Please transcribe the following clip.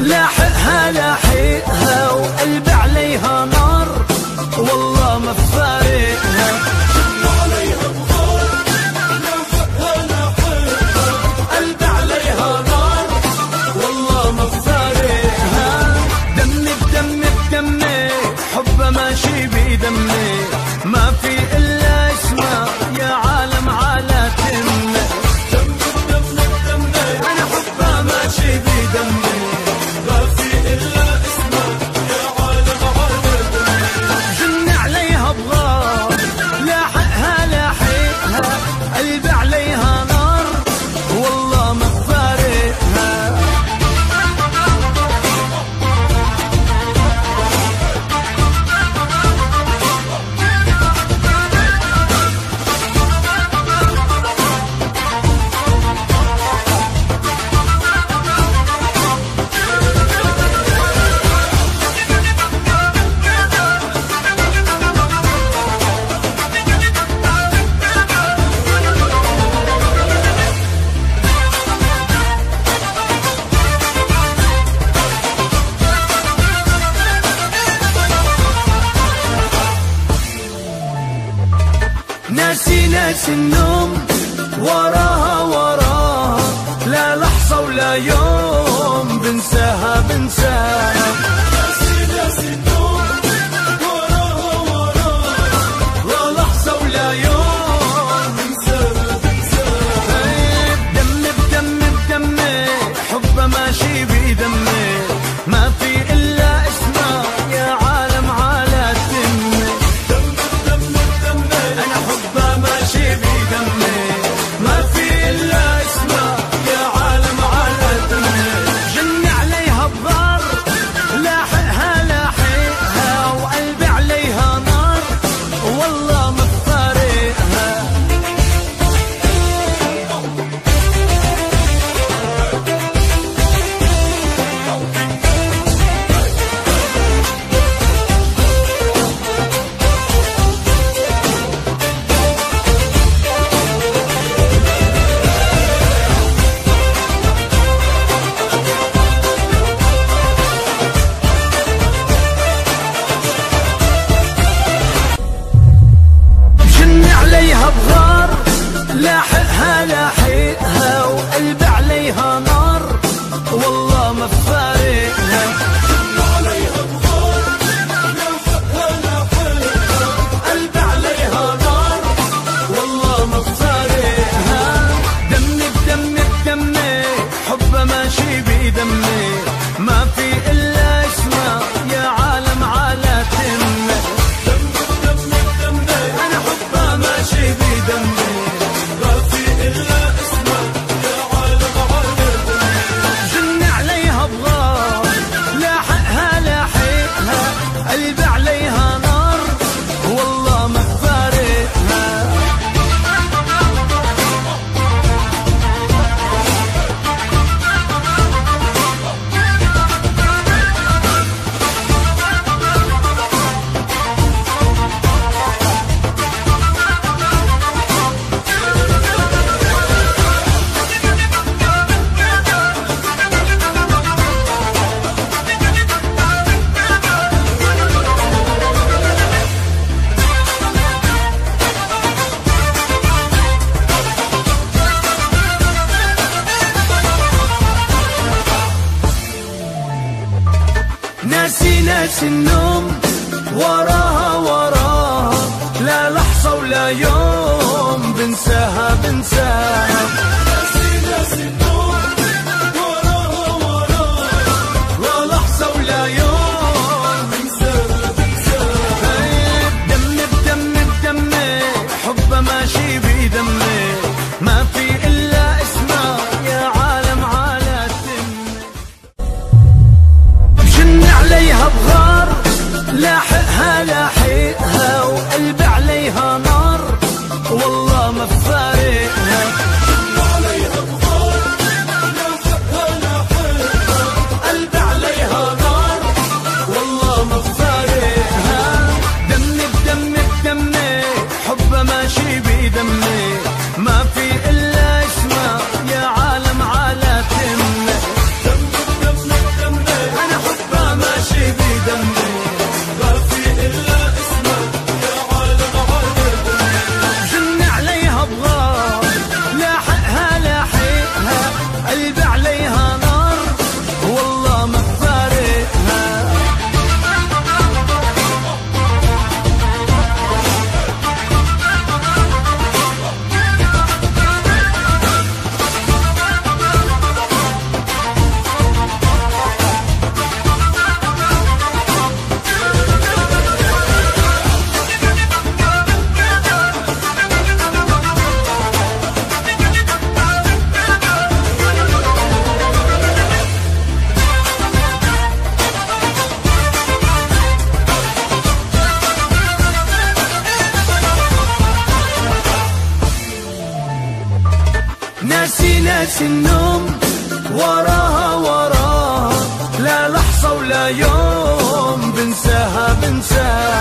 لاحقها لاحقها وقلبي عليها نار. والله ما فارقها. عليها لاحقها لاحقها قلبي عليها نار. والله ما دمي بدمي بدمي حبها ماشي بدمي ما في ناس النوم وراها وراها. لا لحظة ولا يوم بنساها بنساها. ناسي ناسي of love. قلب علي. ناسي ناسي النوم وراها وراها لا لحظة ولا يوم بنساها بنساها. ناسي النوم وراها وراها لا لحظة ولا يوم بنساها بنساها.